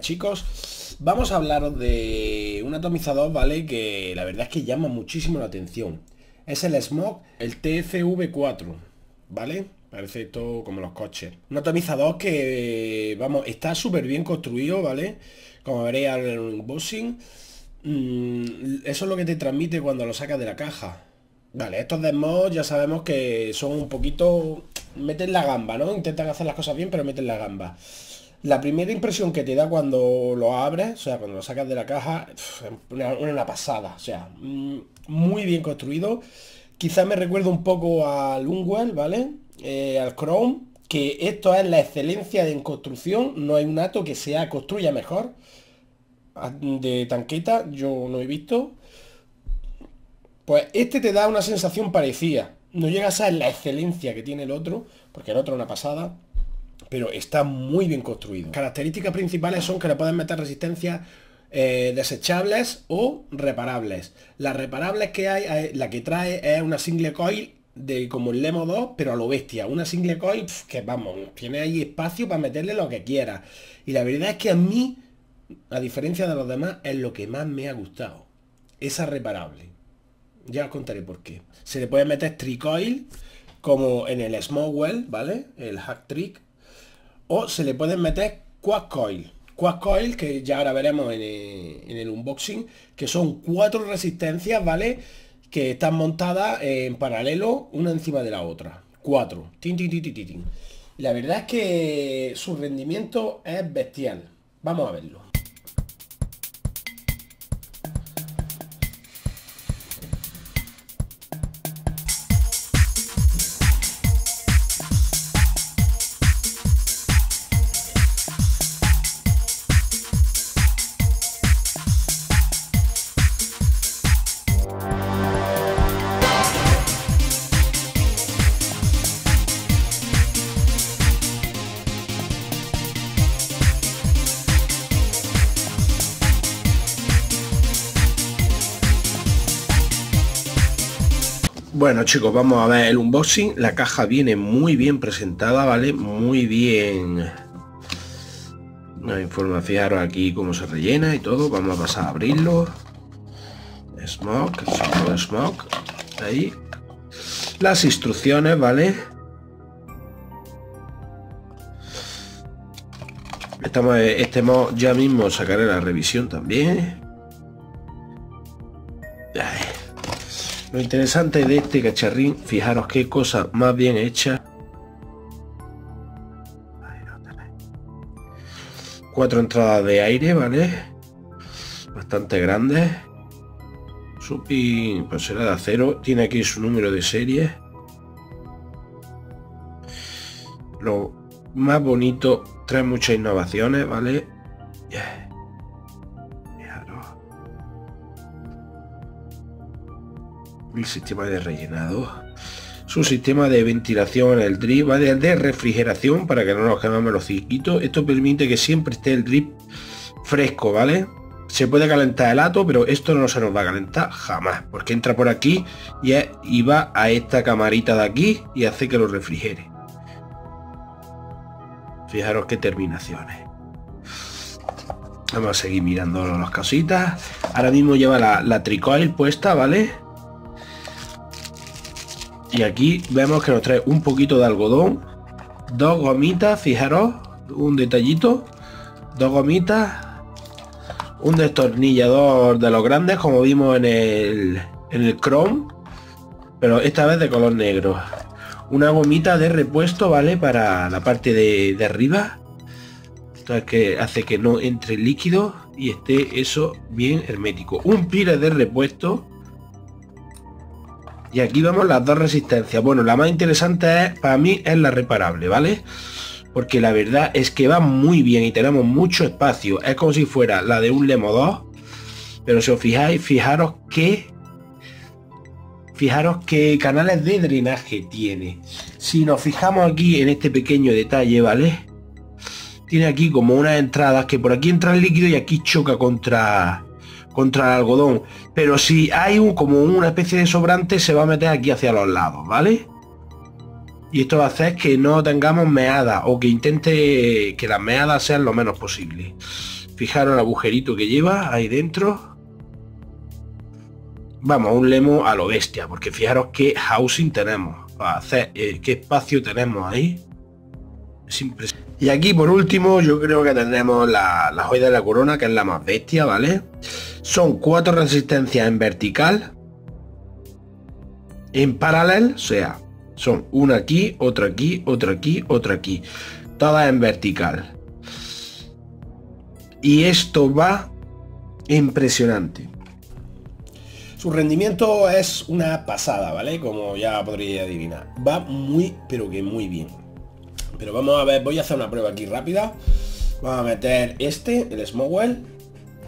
Chicos. Vamos a hablar de un atomizador, ¿vale? Que la verdad es que llama muchísimo la atención. Es el Smog, el TFV4, ¿vale? Parece todo como los coches. Un atomizador que, vamos, está súper bien construido, ¿vale? Como veréis al unboxing. Mm, eso es lo que te transmite cuando lo sacas de la caja. Vale, estos de ya sabemos que son un poquito... Meten la gamba, ¿no? Intentan hacer las cosas bien, pero meten la gamba. La primera impresión que te da cuando lo abres, o sea, cuando lo sacas de la caja, es una, pasada. O sea, mm, muy bien construido. Quizás me recuerdo un poco al Unwell, ¿vale? Eh, al Chrome, que esto es la excelencia en construcción. No hay un ato que sea construya mejor. De tanqueta, yo no he visto. Pues este te da una sensación parecida. No llegas a la excelencia que tiene el otro, porque el otro es una pasada, pero está muy bien construido. Características principales son que le puedes meter resistencia eh, desechables o reparables. Las reparables que hay, la que trae es una single coil de como el Lemo 2, pero a lo bestia. Una single coil que vamos, tiene ahí espacio para meterle lo que quiera. Y la verdad es que a mí, a diferencia de los demás, es lo que más me ha gustado. Esa reparable. Ya os contaré por qué. Se le puede meter tricoil, como en el Smowell, ¿vale? El hack trick. O se le pueden meter quad coil. Quad coil, que ya ahora veremos en el, unboxing, que son cuatro resistencias, ¿vale? Que están montadas en paralelo, una encima de la otra. Cuatro. Tin, tin, tin, tin, La verdad es que su rendimiento es bestial. Vamos a verlo. Bueno chicos, vamos a ver el unboxing. La caja viene muy bien presentada, ¿vale? Muy bien. No informa, fijaros aquí cómo se rellena y todo. Vamos a pasar a abrirlo. Smoke, smoke. Ahí. Las instrucciones, ¿vale? Estamos, este mod ya mismo sacaré la revisión también. Lo interesante de este cacharrín, fijaros qué cosa más bien hecha. Cuatro entradas de aire, ¿vale? Bastante grandes. Su pin, pues será de acero. Tiene aquí su número de serie. Lo más bonito, trae muchas innovaciones, ¿vale? El sistema de rellenado, su sistema de ventilación, el drip, ¿vale? de refrigeración para que no nos quememos los circuitos. Esto permite que siempre esté el drip fresco, ¿vale? Se puede calentar el ato, pero esto no se nos va a calentar jamás, porque entra por aquí y, va a esta camarita de aquí y hace que lo refrigere. Fijaros qué terminaciones. Vamos a seguir mirando las casitas. Ahora mismo lleva la, la tricoil puesta, ¿vale? Y aquí vemos que nos trae un poquito de algodón, dos gomitas, fijaros, un detallito, dos gomitas, un destornillador de los grandes como vimos en el, en el Chrome, pero esta vez de color negro. Una gomita de repuesto, ¿vale? Para la parte de, de arriba. Esto es que hace que no entre líquido y esté eso bien hermético. Un pire de repuesto y aquí vemos las dos resistencias. Bueno, la más interesante es, para mí es la reparable, ¿vale? Porque la verdad es que va muy bien y tenemos mucho espacio. Es como si fuera la de un Lemo 2. Pero si os fijáis, fijaros que... Fijaros qué canales de drenaje tiene. Si nos fijamos aquí en este pequeño detalle, ¿vale? Tiene aquí como unas entradas que por aquí entra el líquido y aquí choca contra contra el algodón. Pero si hay un como una especie de sobrante, se va a meter aquí hacia los lados, ¿vale? Y esto va a hacer que no tengamos meadas o que intente que las meadas sean lo menos posible. Fijaros el agujerito que lleva ahí dentro. Vamos, un lemo a lo bestia, porque fijaros qué housing tenemos. Para hacer, eh, qué espacio tenemos ahí. Es Y aquí por último yo creo que tendremos la, joya de la corona, que es la más bestia, ¿vale? Son cuatro resistencias en vertical. En paralelo, o sea, son una aquí, otra aquí, otra aquí, otra aquí. Todas en vertical. Y esto va impresionante. Su rendimiento es una pasada, ¿vale? Como ya podría adivinar. Va muy, pero que muy bien. Pero vamos a ver, voy a hacer una prueba aquí rápida. Vamos a meter este, el Smowell.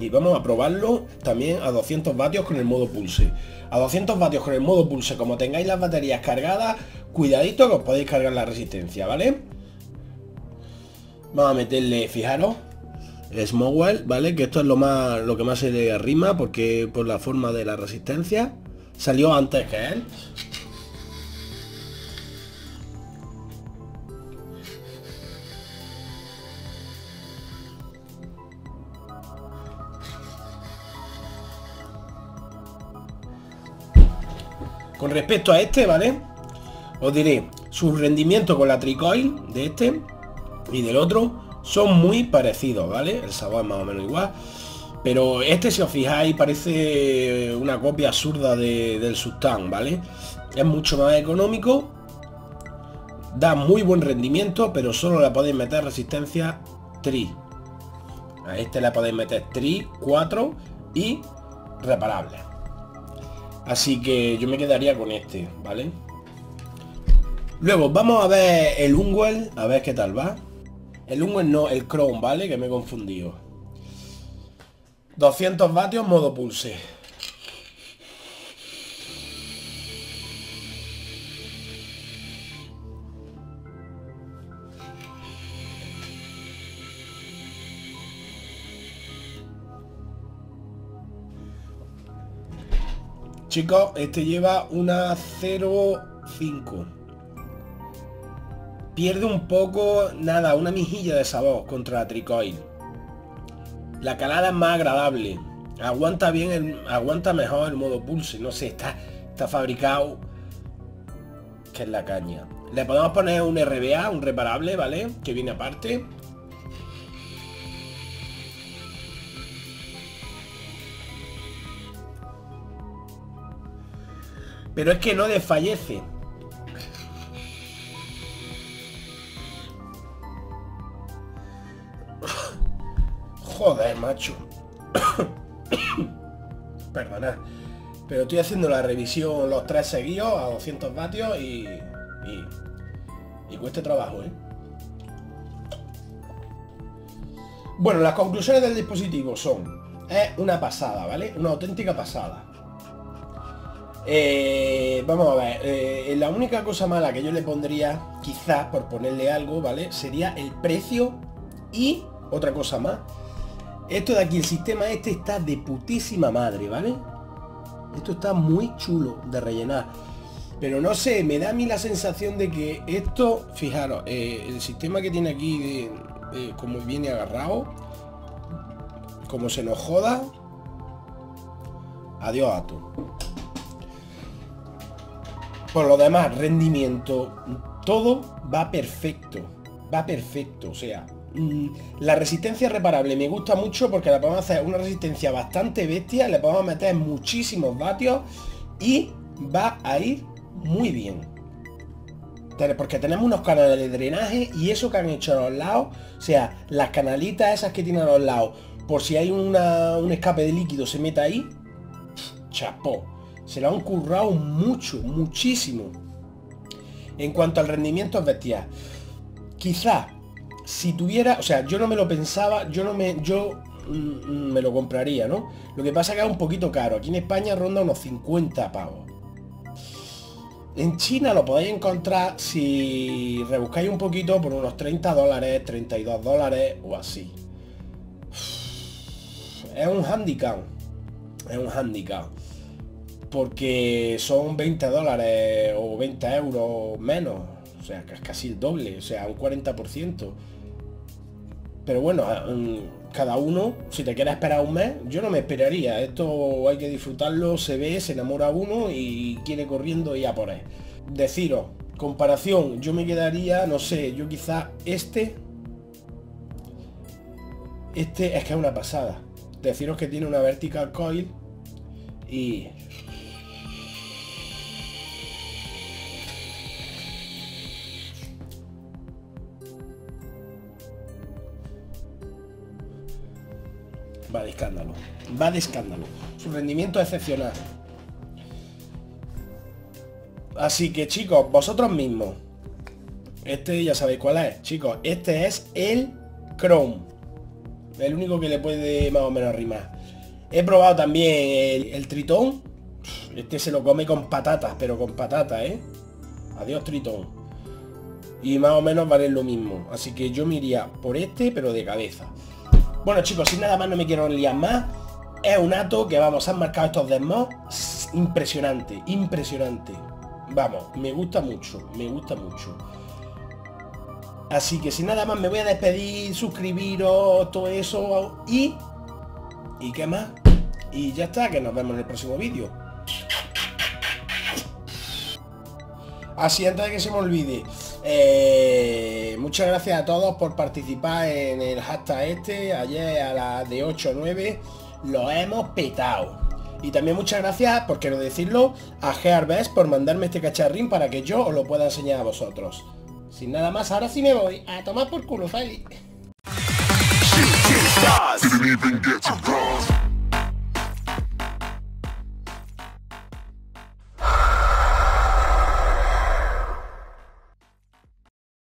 Y vamos a probarlo también a 200 vatios con el modo pulse. A 200 vatios con el modo pulse, como tengáis las baterías cargadas, cuidadito que os podéis cargar la resistencia, ¿vale? Vamos a meterle, fijaros, Smowell, ¿vale? Que esto es lo más lo que más se le arrima porque por la forma de la resistencia salió antes que él. Con respecto a este, ¿vale? Os diré, su rendimiento con la tricoil de este y del otro son muy parecidos, ¿vale? El sabor es más o menos igual. Pero este, si os fijáis, parece una copia absurda del Sultan, ¿vale? Es mucho más económico. Da muy buen rendimiento, pero solo le podéis meter resistencia 3. A este le podéis meter 3, 4 y reparable. Así que yo me quedaría con este, ¿vale? Luego vamos a ver el Unwell, a ver qué tal va. El humo no, el Chrome, ¿vale? Que me he confundido. 200 vatios modo pulse. Chicos, este lleva una 0.5 pierde un poco, nada, una mijilla de sabor contra la Tricoil. La calada es más agradable. Aguanta bien, el, aguanta mejor el modo pulse. No sé, está, está fabricado que es la caña. Le podemos poner un RBA, un reparable, ¿vale? Que viene aparte. Pero es que no desfallece. Joder, macho. Perdona. Pero estoy haciendo la revisión los tres seguidos a 200 vatios y, y, y cueste trabajo, ¿eh? Bueno, las conclusiones del dispositivo son, es una pasada, ¿vale? Una auténtica pasada. Eh, vamos a ver, eh, la única cosa mala que yo le pondría, quizás por ponerle algo, ¿vale? Sería el precio y otra cosa más, esto de aquí, el sistema este está de putísima madre, ¿vale? Esto está muy chulo de rellenar. Pero no sé, me da a mí la sensación de que esto, fijaros, eh, el sistema que tiene aquí, como viene agarrado, como se nos joda, adiós a todo. Por lo demás, rendimiento, todo va perfecto, va perfecto, o sea, Mm, la resistencia reparable me gusta mucho porque la podemos hacer una resistencia bastante bestia, le podemos meter muchísimos vatios y va a ir muy bien. Porque tenemos unos canales de drenaje y eso que han hecho a los lados, o sea, las canalitas esas que tienen a los lados, por si hay un escape de líquido se meta ahí, chapó. Se lo han currado mucho, muchísimo. En cuanto al rendimiento es bestial. Quizá si tuviera, o sea, yo no me lo pensaba, yo no me, yo mm, me lo compraría, ¿no? Lo que pasa que es un poquito caro. Aquí en España ronda unos 50 pavos. En China lo podéis encontrar si rebuscáis un poquito por unos 30 dólares, 32 dólares o así. Es un handicap. Es un handicap. Porque son 20 dólares o 20 euros menos. O sea, casi el doble, o sea, un 40%. Pero bueno, cada uno, si te quieres esperar un mes, yo no me esperaría. Esto hay que disfrutarlo, se ve, se enamora uno y quiere corriendo y a por él. Deciros, comparación, yo me quedaría, no sé, yo quizá este... Este es que es una pasada. Deciros que tiene una vertical coil y va de escándalo. Va de escándalo. Su rendimiento es excepcional. Así que chicos, vosotros mismos. Este ya sabéis cuál es, chicos. Este es el Chrome. El único que le puede más o menos arrimar. He probado también el, Tritón. Este se lo come con patatas, pero con patatas, ¿eh? Adiós Tritón. Y más o menos vale lo mismo. Así que yo me iría por este, pero de cabeza. Bueno chicos, sin nada más no me quiero liar más. Es un ato que vamos, han marcado estos demos. Impresionante, impresionante. Vamos, me gusta mucho, me gusta mucho. Así que sin nada más me voy a despedir, suscribiros, todo eso y... ¿Y qué más? Y ya está, que nos vemos en el próximo vídeo. Así antes de que se me olvide, eh, muchas gracias a todos por participar en el hashtag este. Ayer a las de 8 o 9 lo hemos petado. Y también muchas gracias, por quiero decirlo, a Gearbest por mandarme este cacharrín para que yo os lo pueda enseñar a vosotros. Sin nada más, ahora sí me voy. A tomar por culo, Feli.